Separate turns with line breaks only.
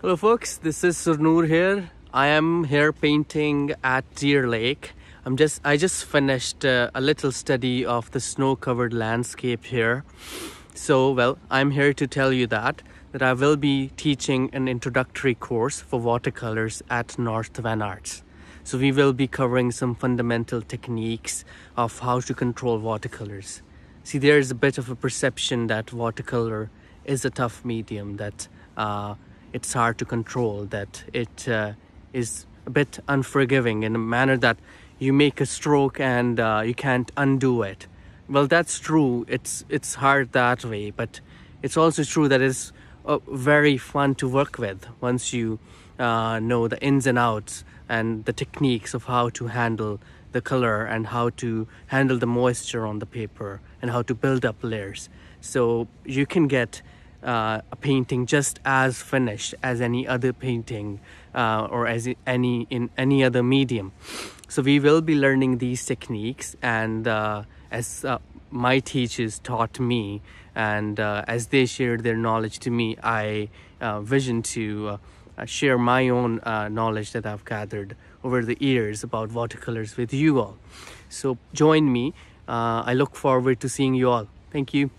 Hello folks, this is Surnoor here. I am here painting at Deer Lake. I'm just I just finished uh, a little study of the snow-covered landscape here. So, well, I'm here to tell you that that I will be teaching an introductory course for watercolors at North Van Arts. So we will be covering some fundamental techniques of how to control watercolors. See, there is a bit of a perception that watercolor is a tough medium that uh, it's hard to control, that it uh, is a bit unforgiving in a manner that you make a stroke and uh, you can't undo it. Well, that's true. It's it's hard that way, but it's also true that it's uh, very fun to work with once you uh, know the ins and outs and the techniques of how to handle the color and how to handle the moisture on the paper and how to build up layers. So you can get uh, a painting just as finished as any other painting uh, or as any in any other medium. So we will be learning these techniques and uh, as uh, my teachers taught me and uh, as they shared their knowledge to me, I uh, vision to share my own knowledge that I've gathered over the years about watercolors with you all. So join me. I look forward to seeing you all. Thank you.